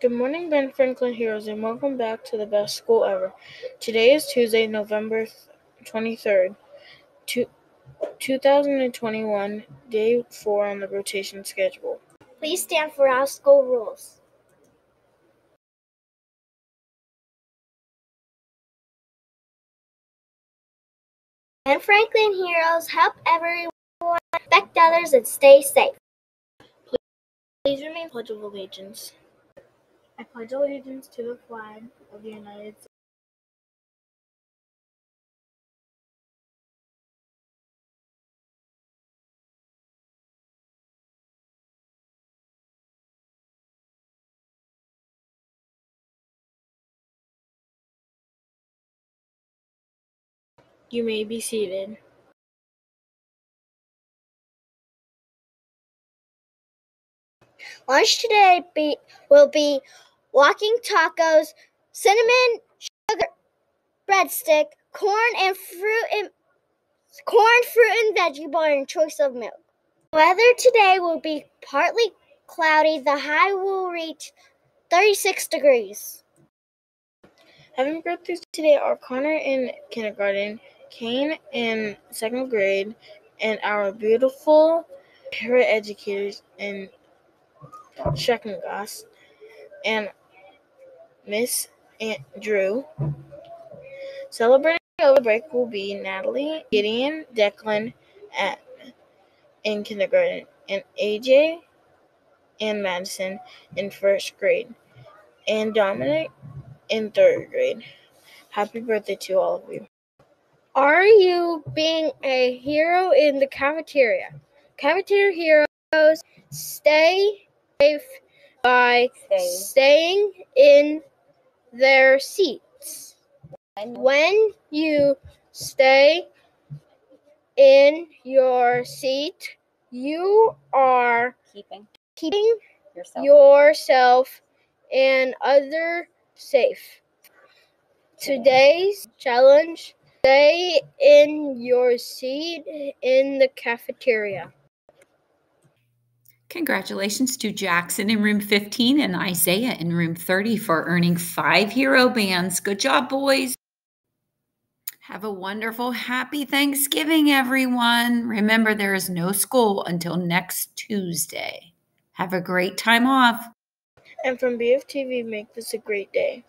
Good morning, Ben Franklin heroes, and welcome back to the best school ever. Today is Tuesday, November 23rd, 2021, day four on the rotation schedule. Please stand for our school rules. Ben Franklin heroes help everyone, respect others, and stay safe. Please remain Pledge of Allegiance. I pledge allegiance to the flag of the United States. You may be seated. Lunch today be, will be walking tacos, cinnamon sugar breadstick, corn and fruit and corn, fruit and veggie bar, and choice of milk. Weather today will be partly cloudy. The high will reach 36 degrees. Having birthdays today are Connor in kindergarten, Kane in second grade, and our beautiful paraeducators in class, and Miss Aunt Drew. Celebrating over break will be Natalie, Gideon, Declan at in kindergarten, and AJ and Madison in first grade, and Dominic in third grade. Happy birthday to all of you. Are you being a hero in the cafeteria? Cafeteria heroes stay safe by Staying. staying in their seats. When you stay in your seat, you are Keeping keeping yourself. yourself and other safe. Today's challenge stay in your seat in the cafeteria. Congratulations to Jackson in room 15 and Isaiah in room 30 for earning five hero bands. Good job, boys. Have a wonderful, happy Thanksgiving, everyone. Remember, there is no school until next Tuesday. Have a great time off. And from BFTV, make this a great day.